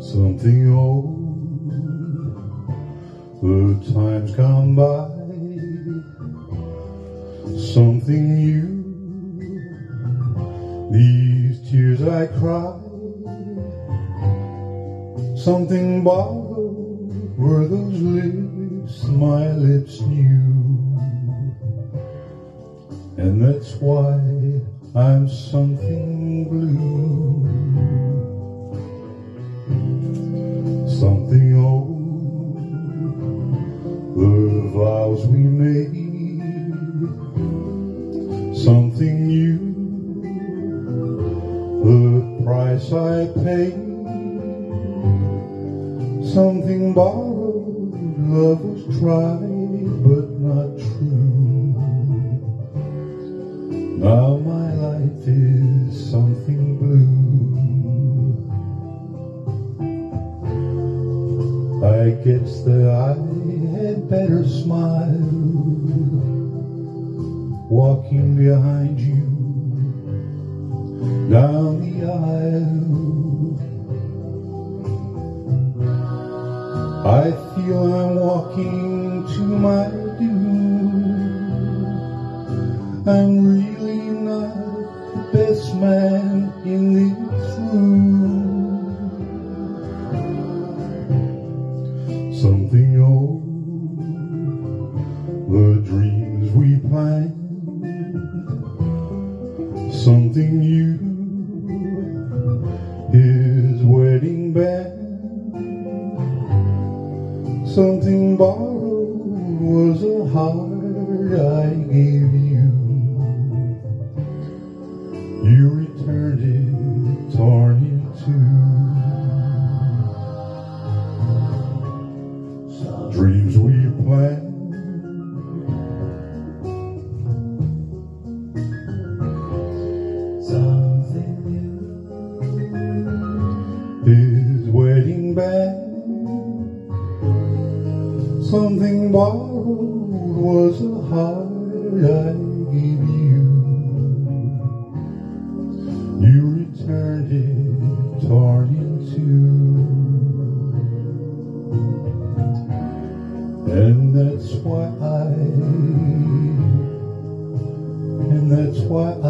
Something old, the times gone by. Something new, these tears I cry. Something borrowed were those lips my lips knew. And that's why I'm something blue. Something old, the vows we made. Something new, the price I paid. Something borrowed, love was tried Now my life is something blue. I guess that I had better smile walking behind you down the aisle. I feel I'm walking to my doom. I'm really best man in this room. Something old, the dreams we planned. Something new, his wedding band. Something borrowed was a heart I gave you. Something borrowed was a heart I gave you. You returned it torn in two. And that's why I, and that's why I.